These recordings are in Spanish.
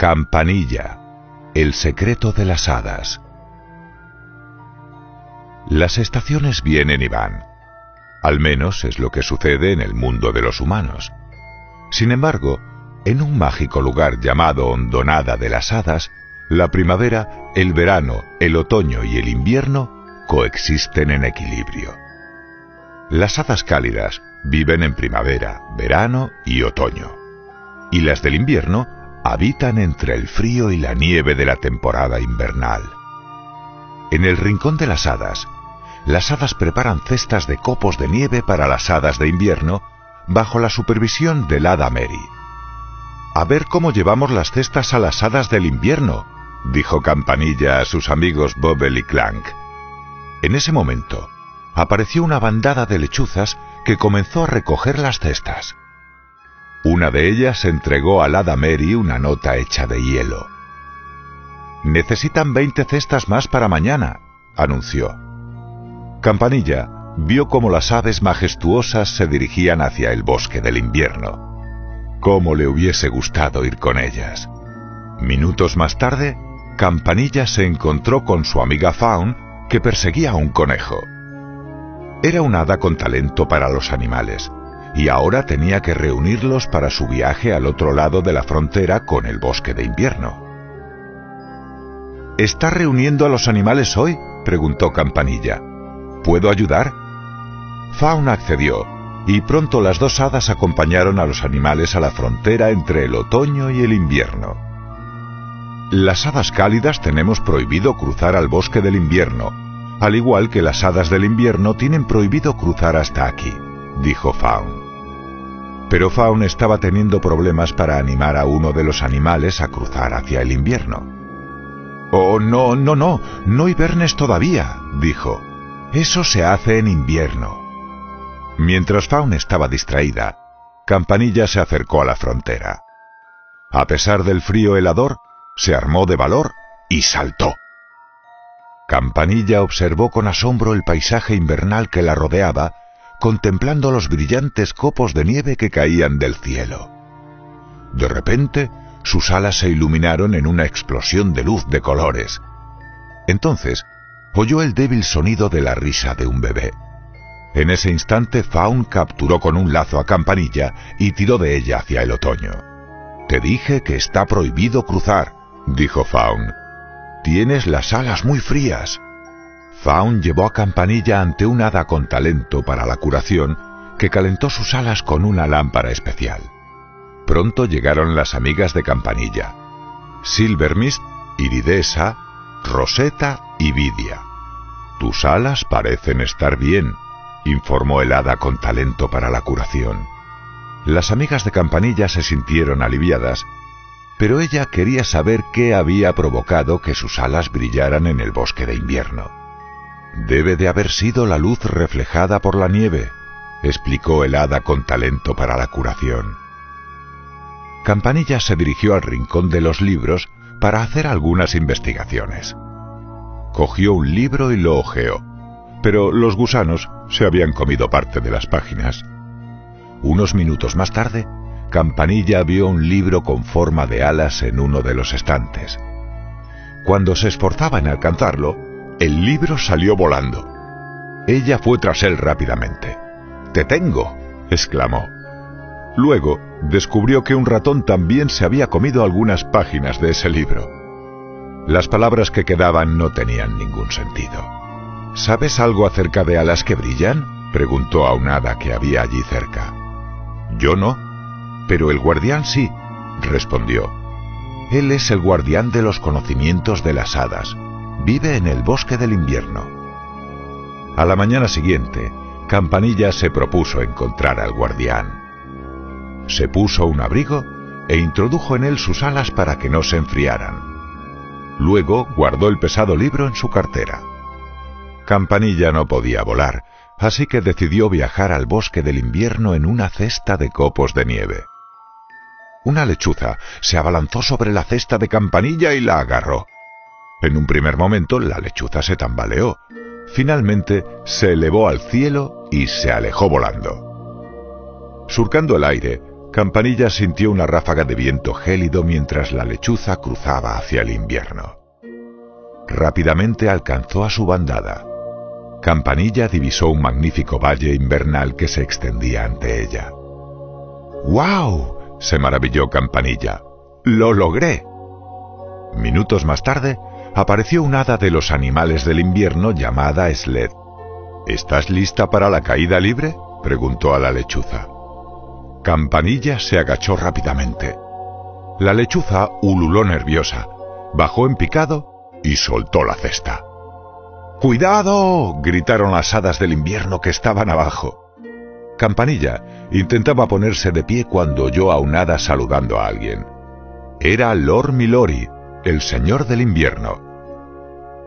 Campanilla, el secreto de las hadas. Las estaciones vienen y van. Al menos es lo que sucede en el mundo de los humanos. Sin embargo, en un mágico lugar llamado Hondonada de las Hadas, la primavera, el verano, el otoño y el invierno coexisten en equilibrio. Las hadas cálidas viven en primavera, verano y otoño. Y las del invierno habitan entre el frío y la nieve de la temporada invernal. En el rincón de las hadas, las hadas preparan cestas de copos de nieve para las hadas de invierno bajo la supervisión del hada Mary. A ver cómo llevamos las cestas a las hadas del invierno, dijo Campanilla a sus amigos Bobble y Clank. En ese momento, apareció una bandada de lechuzas que comenzó a recoger las cestas. Una de ellas entregó a hada Mary una nota hecha de hielo. Necesitan veinte cestas más para mañana, anunció. Campanilla vio cómo las aves majestuosas se dirigían hacia el bosque del invierno. Cómo le hubiese gustado ir con ellas. Minutos más tarde, Campanilla se encontró con su amiga Faun, que perseguía a un conejo. Era un hada con talento para los animales, y ahora tenía que reunirlos para su viaje al otro lado de la frontera con el bosque de invierno. ¿Está reuniendo a los animales hoy? preguntó Campanilla. ¿Puedo ayudar? Fauna accedió, y pronto las dos hadas acompañaron a los animales a la frontera entre el otoño y el invierno. Las hadas cálidas tenemos prohibido cruzar al bosque del invierno, al igual que las hadas del invierno tienen prohibido cruzar hasta aquí, dijo Faun. Pero Faun estaba teniendo problemas para animar a uno de los animales a cruzar hacia el invierno. Oh, no, no, no, no hibernes todavía, dijo. Eso se hace en invierno. Mientras Faun estaba distraída, Campanilla se acercó a la frontera. A pesar del frío helador, se armó de valor y saltó. Campanilla observó con asombro el paisaje invernal que la rodeaba contemplando los brillantes copos de nieve que caían del cielo. De repente, sus alas se iluminaron en una explosión de luz de colores. Entonces, oyó el débil sonido de la risa de un bebé. En ese instante, Faun capturó con un lazo a Campanilla y tiró de ella hacia el otoño. Te dije que está prohibido cruzar, dijo Faun. Tienes las alas muy frías. Faun llevó a Campanilla ante un hada con talento para la curación que calentó sus alas con una lámpara especial. Pronto llegaron las amigas de Campanilla, Silvermist, Iridesa, Rosetta y Vidia. Tus alas parecen estar bien, informó el hada con talento para la curación. Las amigas de Campanilla se sintieron aliviadas, pero ella quería saber qué había provocado que sus alas brillaran en el bosque de invierno. Debe de haber sido la luz reflejada por la nieve, explicó el hada con talento para la curación. Campanilla se dirigió al rincón de los libros para hacer algunas investigaciones. Cogió un libro y lo hojeó, pero los gusanos se habían comido parte de las páginas. Unos minutos más tarde, Campanilla vio un libro con forma de alas en uno de los estantes. Cuando se esforzaba en alcanzarlo, el libro salió volando. Ella fue tras él rápidamente. ¡Te tengo! exclamó. Luego descubrió que un ratón también se había comido algunas páginas de ese libro. Las palabras que quedaban no tenían ningún sentido. ¿Sabes algo acerca de alas que brillan? preguntó a un hada que había allí cerca. Yo no, pero el guardián sí, respondió. Él es el guardián de los conocimientos de las hadas, vive en el bosque del invierno. A la mañana siguiente, Campanilla se propuso encontrar al guardián. Se puso un abrigo e introdujo en él sus alas para que no se enfriaran. Luego guardó el pesado libro en su cartera. Campanilla no podía volar, así que decidió viajar al bosque del invierno en una cesta de copos de nieve. Una lechuza se abalanzó sobre la cesta de Campanilla y la agarró. En un primer momento la lechuza se tambaleó. Finalmente se elevó al cielo y se alejó volando. Surcando el aire, Campanilla sintió una ráfaga de viento gélido mientras la lechuza cruzaba hacia el invierno. Rápidamente alcanzó a su bandada. Campanilla divisó un magnífico valle invernal que se extendía ante ella. ¡Wow! se maravilló Campanilla. ¡Lo logré! Minutos más tarde, apareció un hada de los animales del invierno llamada Sled. ¿Estás lista para la caída libre? preguntó a la lechuza. Campanilla se agachó rápidamente. La lechuza ululó nerviosa, bajó en picado y soltó la cesta. ¡Cuidado! gritaron las hadas del invierno que estaban abajo. Campanilla intentaba ponerse de pie cuando oyó a un hada saludando a alguien. Era Lord Milori, el señor del invierno.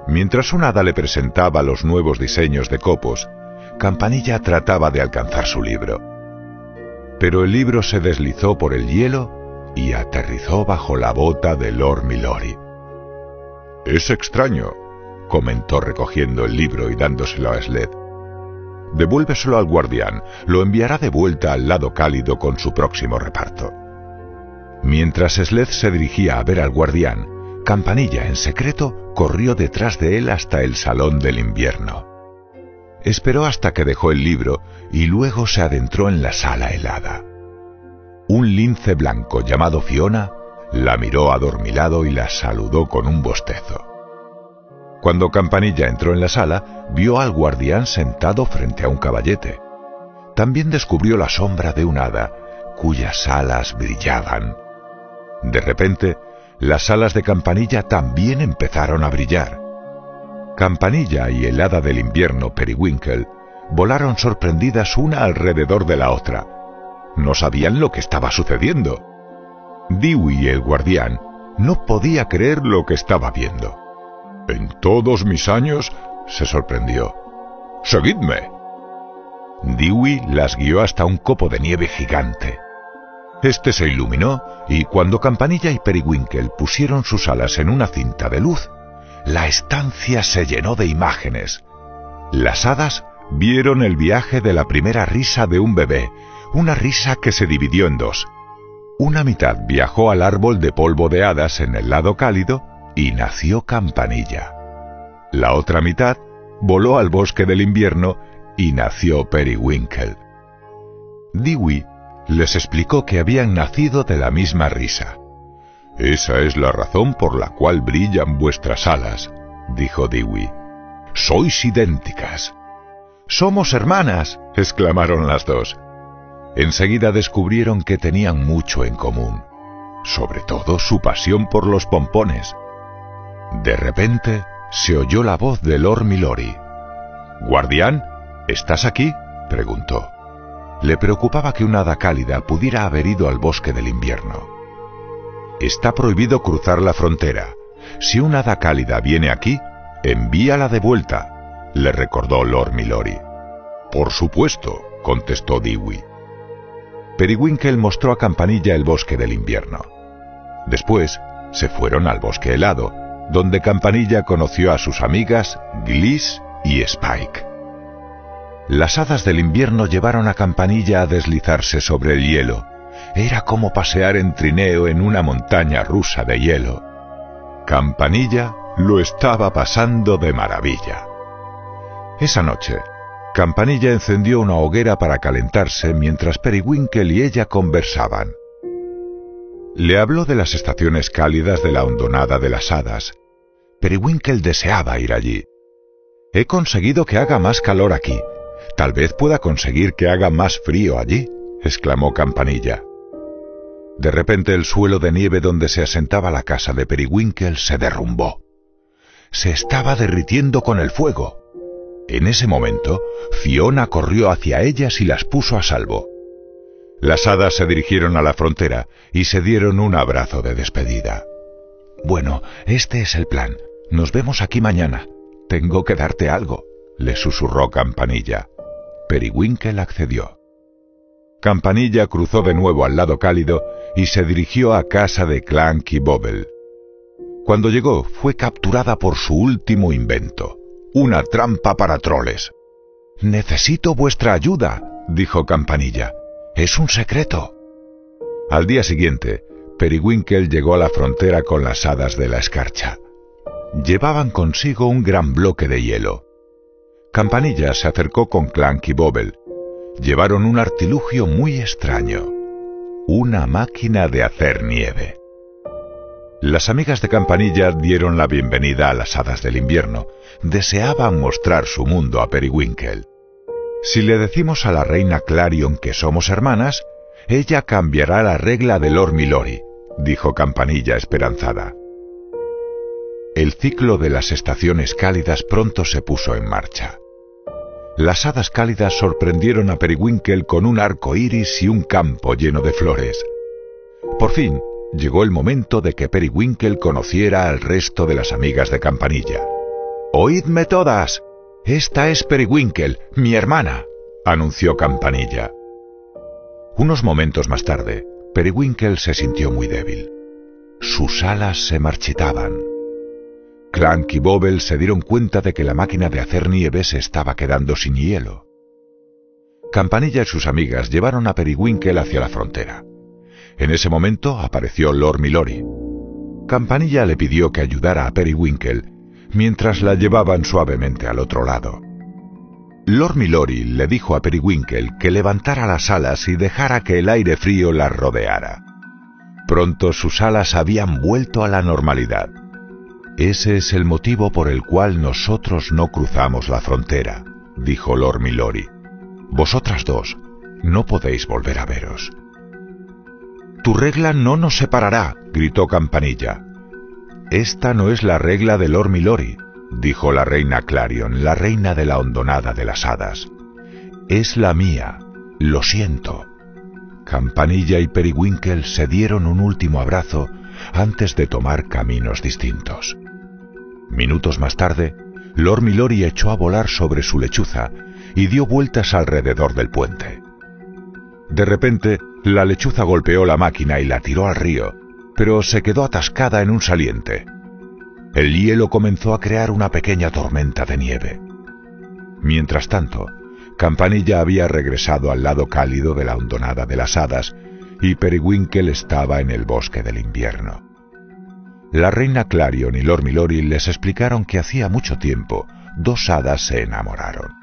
Mientras un hada le presentaba los nuevos diseños de copos, Campanilla trataba de alcanzar su libro. Pero el libro se deslizó por el hielo y aterrizó bajo la bota de Lord Milori. Es extraño, comentó recogiendo el libro y dándoselo a Sled. Devuélveselo al guardián, lo enviará de vuelta al lado cálido con su próximo reparto. Mientras Sled se dirigía a ver al guardián, Campanilla, en secreto, corrió detrás de él hasta el salón del invierno. Esperó hasta que dejó el libro y luego se adentró en la sala helada. Un lince blanco llamado Fiona la miró adormilado y la saludó con un bostezo. Cuando Campanilla entró en la sala, vio al guardián sentado frente a un caballete. También descubrió la sombra de un hada, cuyas alas brillaban. De repente, las alas de Campanilla también empezaron a brillar. Campanilla y el hada del invierno Periwinkle volaron sorprendidas una alrededor de la otra. No sabían lo que estaba sucediendo. Dewey, el guardián, no podía creer lo que estaba viendo. En todos mis años, se sorprendió. ¡Seguidme! Dewey las guió hasta un copo de nieve gigante. Este se iluminó y cuando Campanilla y Periwinkle pusieron sus alas en una cinta de luz, la estancia se llenó de imágenes. Las hadas vieron el viaje de la primera risa de un bebé, una risa que se dividió en dos. Una mitad viajó al árbol de polvo de hadas en el lado cálido y nació Campanilla. La otra mitad voló al bosque del invierno y nació Periwinkle. Dewey les explicó que habían nacido de la misma risa. Esa es la razón por la cual brillan vuestras alas, dijo Dewey. Sois idénticas. Somos hermanas, exclamaron las dos. Enseguida descubrieron que tenían mucho en común, sobre todo su pasión por los pompones. De repente se oyó la voz de Lord Milori. Guardián, ¿estás aquí? preguntó. Le preocupaba que una hada cálida pudiera haber ido al bosque del invierno. Está prohibido cruzar la frontera. Si una hada cálida viene aquí, envíala de vuelta, le recordó Lord Milori. Por supuesto, contestó Dewey. Periwinkle mostró a Campanilla el bosque del invierno. Después, se fueron al bosque helado, donde Campanilla conoció a sus amigas Gliss y Spike. Las hadas del invierno llevaron a Campanilla a deslizarse sobre el hielo. Era como pasear en trineo en una montaña rusa de hielo. Campanilla lo estaba pasando de maravilla. Esa noche, Campanilla encendió una hoguera para calentarse mientras Periwinkle y ella conversaban. Le habló de las estaciones cálidas de la hondonada de las hadas. Periwinkle deseaba ir allí. He conseguido que haga más calor aquí, Tal vez pueda conseguir que haga más frío allí, exclamó Campanilla. De repente el suelo de nieve donde se asentaba la casa de Periwinkle se derrumbó. Se estaba derritiendo con el fuego. En ese momento, Fiona corrió hacia ellas y las puso a salvo. Las hadas se dirigieron a la frontera y se dieron un abrazo de despedida. Bueno, este es el plan. Nos vemos aquí mañana. Tengo que darte algo, le susurró Campanilla. Periwinkle accedió. Campanilla cruzó de nuevo al lado cálido y se dirigió a casa de Clank y Bobble. Cuando llegó, fue capturada por su último invento, una trampa para troles. Necesito vuestra ayuda, dijo Campanilla. Es un secreto. Al día siguiente, Periwinkle llegó a la frontera con las hadas de la escarcha. Llevaban consigo un gran bloque de hielo. Campanilla se acercó con Clank y Bobble. Llevaron un artilugio muy extraño. Una máquina de hacer nieve. Las amigas de Campanilla dieron la bienvenida a las hadas del invierno. Deseaban mostrar su mundo a Periwinkle. Si le decimos a la reina Clarion que somos hermanas, ella cambiará la regla del Ormilori, dijo Campanilla esperanzada. El ciclo de las estaciones cálidas pronto se puso en marcha. Las hadas cálidas sorprendieron a Periwinkle con un arco iris y un campo lleno de flores. Por fin, llegó el momento de que Periwinkle conociera al resto de las amigas de Campanilla. Oídme todas. Esta es Periwinkle, mi hermana, anunció Campanilla. Unos momentos más tarde, Periwinkle se sintió muy débil. Sus alas se marchitaban. Clank y Bobble se dieron cuenta de que la máquina de hacer nieve se estaba quedando sin hielo. Campanilla y sus amigas llevaron a Periwinkle hacia la frontera. En ese momento apareció Lord Milori. Campanilla le pidió que ayudara a Periwinkle mientras la llevaban suavemente al otro lado. Lord Milori le dijo a Periwinkle que levantara las alas y dejara que el aire frío las rodeara. Pronto sus alas habían vuelto a la normalidad. Ese es el motivo por el cual nosotros no cruzamos la frontera, dijo Lord Milori. Vosotras dos no podéis volver a veros. Tu regla no nos separará, gritó Campanilla. Esta no es la regla de Lord Milori, dijo la reina Clarion, la reina de la hondonada de las hadas. Es la mía, lo siento. Campanilla y Periwinkle se dieron un último abrazo antes de tomar caminos distintos. Minutos más tarde, Lord Milori echó a volar sobre su lechuza y dio vueltas alrededor del puente. De repente, la lechuza golpeó la máquina y la tiró al río, pero se quedó atascada en un saliente. El hielo comenzó a crear una pequeña tormenta de nieve. Mientras tanto, Campanilla había regresado al lado cálido de la hondonada de las hadas y Periwinkle estaba en el bosque del invierno. La reina Clarion y Lord Milori les explicaron que hacía mucho tiempo dos hadas se enamoraron.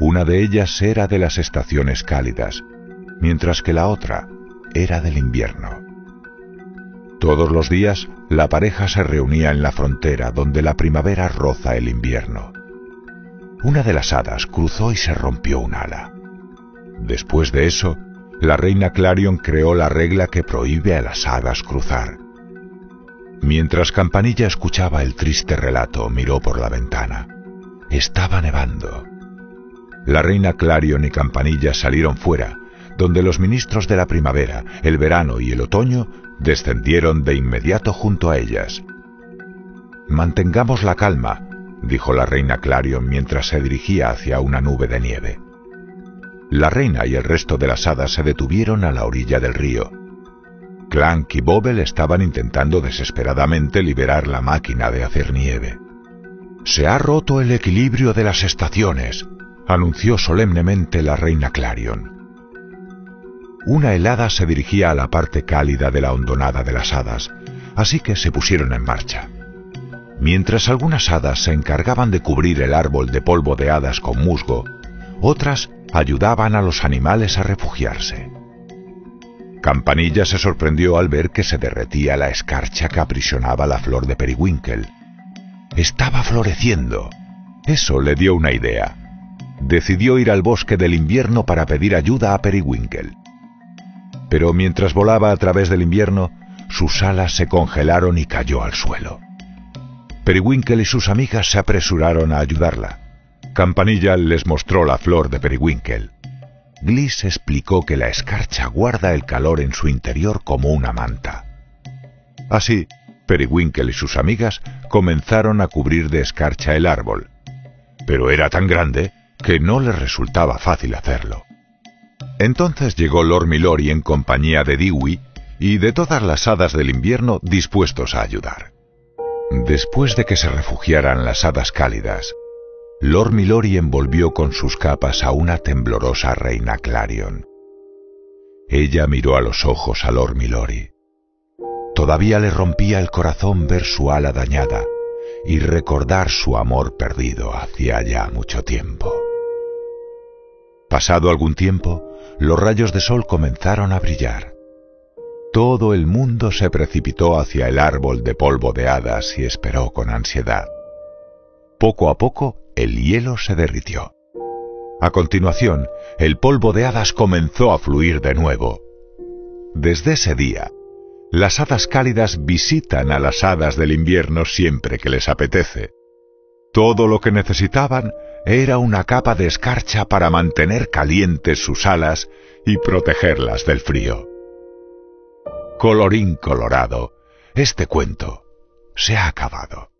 Una de ellas era de las estaciones cálidas mientras que la otra era del invierno. Todos los días la pareja se reunía en la frontera donde la primavera roza el invierno. Una de las hadas cruzó y se rompió un ala. Después de eso, la reina Clarion creó la regla que prohíbe a las hadas cruzar. Mientras Campanilla escuchaba el triste relato, miró por la ventana. Estaba nevando. La reina Clarion y Campanilla salieron fuera donde los ministros de la primavera, el verano y el otoño descendieron de inmediato junto a ellas. Mantengamos la calma, dijo la reina Clarion mientras se dirigía hacia una nube de nieve. La reina y el resto de las hadas se detuvieron a la orilla del río. Clank y Bobble estaban intentando desesperadamente liberar la máquina de hacer nieve. Se ha roto el equilibrio de las estaciones, anunció solemnemente la reina Clarion una helada se dirigía a la parte cálida de la hondonada de las hadas, así que se pusieron en marcha. Mientras algunas hadas se encargaban de cubrir el árbol de polvo de hadas con musgo, otras ayudaban a los animales a refugiarse. Campanilla se sorprendió al ver que se derretía la escarcha que aprisionaba la flor de Periwinkle. Estaba floreciendo. Eso le dio una idea. Decidió ir al bosque del invierno para pedir ayuda a Periwinkle pero mientras volaba a través del invierno, sus alas se congelaron y cayó al suelo. Periwinkle y sus amigas se apresuraron a ayudarla. Campanilla les mostró la flor de Periwinkle. Gliss explicó que la escarcha guarda el calor en su interior como una manta. Así, Periwinkle y sus amigas comenzaron a cubrir de escarcha el árbol, pero era tan grande que no les resultaba fácil hacerlo. Entonces llegó Lord Milori en compañía de Dewey y de todas las hadas del invierno dispuestos a ayudar. Después de que se refugiaran las hadas cálidas, Lord Milori envolvió con sus capas a una temblorosa reina Clarion. Ella miró a los ojos a Lord Milori. Todavía le rompía el corazón ver su ala dañada y recordar su amor perdido hacía ya mucho tiempo. Pasado algún tiempo, los rayos de sol comenzaron a brillar. Todo el mundo se precipitó hacia el árbol de polvo de hadas y esperó con ansiedad. Poco a poco el hielo se derritió. A continuación, el polvo de hadas comenzó a fluir de nuevo. Desde ese día, las hadas cálidas visitan a las hadas del invierno siempre que les apetece. Todo lo que necesitaban era una capa de escarcha para mantener calientes sus alas y protegerlas del frío. Colorín colorado, este cuento se ha acabado.